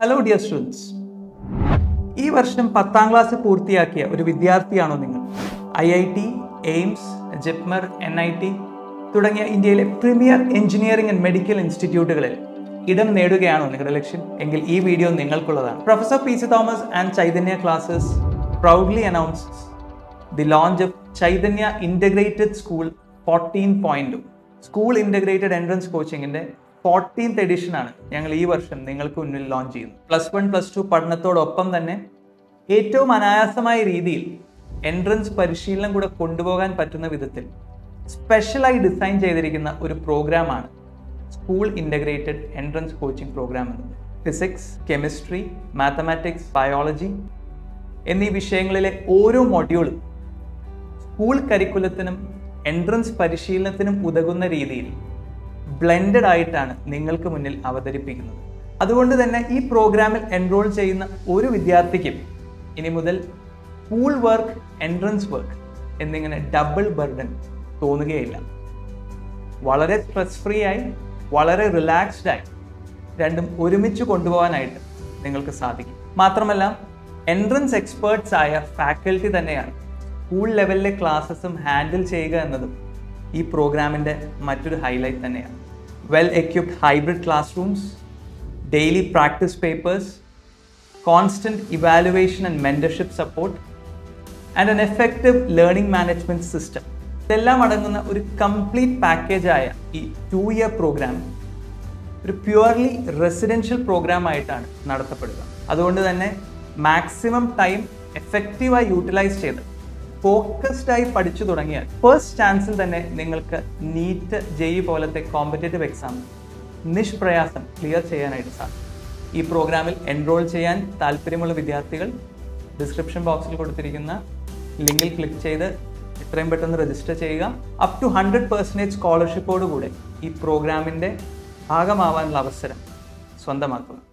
Hello dear students ഈ വർഷം പത്താം ക്ലാസ് പൂർത്തിയാക്കിയ ഒരു വിദ്യാർത്ഥിയാണോ നിങ്ങൾ? I I T AIIMS JIPMER N I T തുടങ്ങിയ ഇന്ത്യയിലെ പ്രീമിയർ എഞ്ചിനീയറിംഗ് ആൻഡ് മെഡിക്കൽ ഇൻസ്റ്റിറ്റ്യൂട്ടുകളിൽ ഇടം നേടുകയാണോ നിങ്ങളുടെ ലക്ഷ്യം? എങ്കിൽ ഈ video നിങ്ങൾക്കുള്ളതാണ്. Professor P C Thomas and Chaithanya classes proudly announce the launch of Chaithanya integrated school fourteen point school integrated entrance കോച്ചിങ്ങിന്റെ fourteenth എഡിഷനാണ് ഞങ്ങൾ ഈ വർഷം നിങ്ങൾക്ക് മുന്നിൽ ലോഞ്ച് ചെയ്യുന്നത്. പ്ലസ് വൺ പ്ലസ് ടു പഠനത്തോടൊപ്പം തന്നെ ഏറ്റവും അനായാസമായ രീതിയിൽ എൻട്രൻസ് പരിശീലനം കൂടെ കൊണ്ടുപോകാൻ പറ്റുന്ന വിധത്തിൽ സ്പെഷ്യലായി ഡിസൈൻ ചെയ്തിരിക്കുന്ന ഒരു പ്രോഗ്രാമാണ് school integrated entrance coaching program എന്നത് ഫിസിക്സ് കെമിസ്ട്രി മാത്തമാറ്റിക്സ് ബയോളജി എന്നീ വിഷയങ്ങളിലെ ഓരോ മൊഡ്യൂളും സ്കൂൾ കരിക്കുലത്തിനും എൻട്രൻസ് പരിശീലനത്തിനും ഉതകുന്ന രീതിയിൽ ബ്ലെൻഡഡ് ആയിട്ടാണ് നിങ്ങൾക്ക് മുന്നിൽ അവതരിപ്പിക്കുന്നത്. അതുകൊണ്ട് തന്നെ ഈ പ്രോഗ്രാമിൽ എൻറോൾ ചെയ്യുന്ന ഒരു വിദ്യാർത്ഥിക്കും ഇനി മുതൽ സ്കൂൾ വർക്ക് എൻട്രൻസ് വർക്ക് എന്നിങ്ങനെ ഡബിൾ ബർഡൻ തോന്നുകയില്ല. വളരെ സ്ട്രെസ് ഫ്രീ ആയി വളരെ റിലാക്സ്ഡ് ആയി രണ്ടും ഒരുമിച്ച് കൊണ്ടുപോകാനായിട്ട് നിങ്ങൾക്ക് സാധിക്കും. മാത്രമല്ല എൻട്രൻസ് എക്സ്പേർട്സ് ആയ ഫാക്കൽറ്റി തന്നെയാണ് സ്കൂൾ ലെവലിലെ ക്ലാസ്സസും ഹാൻഡിൽ ചെയ്യുക എന്നതും ഈ പ്രോഗ്രാമിന്റെ മറ്റൊരു ഹൈലൈറ്റ് തന്നെയാണ്. Well equipped hybrid classrooms daily practice papers constant evaluation and mentorship support and an effective learning management system ഇതെല്ലാം അടങ്ങുന്ന ഒരു കംപ്ലീറ്റ് പാക്കേജായ ഈ ടു ഇയർ പ്രോഗ്രാം ഒരു പ്യുവർലി റെസിഡൻഷ്യൽ പ്രോഗ്രാം ആയിട്ടാണ് നടത്തപ്പെടുക. അതുകൊണ്ട് തന്നെ മാക്സിമം ടൈം എഫക്റ്റീവായി യൂട്ടിലൈസ് ചെയ്ത് ഫോക്കസ്ഡ് ആയി പഠിച്ചു തുടങ്ങിയാൽ ഫസ്റ്റ് ചാൻസിൽ തന്നെ നിങ്ങൾക്ക് നീറ്റ് ജെഇ പോലത്തെ കോമ്പറ്റേറ്റീവ് എക്സാം നിഷ്പ്രയാസം ക്ലിയർ ചെയ്യാനായിട്ട് സാധിക്കും. ഈ പ്രോഗ്രാമിൽ എൻറോൾ ചെയ്യാൻ താല്പര്യമുള്ള വിദ്യാർത്ഥികൾ ഡിസ്ക്രിപ്ഷൻ ബോക്സിൽ കൊടുത്തിരിക്കുന്ന ലിങ്കിൽ ക്ലിക്ക് ചെയ്ത് എത്രയും പെട്ടെന്ന് രജിസ്റ്റർ ചെയ്യുക. അപ് ടു ഹൺഡ്രഡ് പെർസെന്റേജ് സ്കോളർഷിപ്പോടുകൂടെ ഈ പ്രോഗ്രാമിന്റെ ഭാഗമാവാനുള്ള അവസരം സ്വന്തമാക്കുക.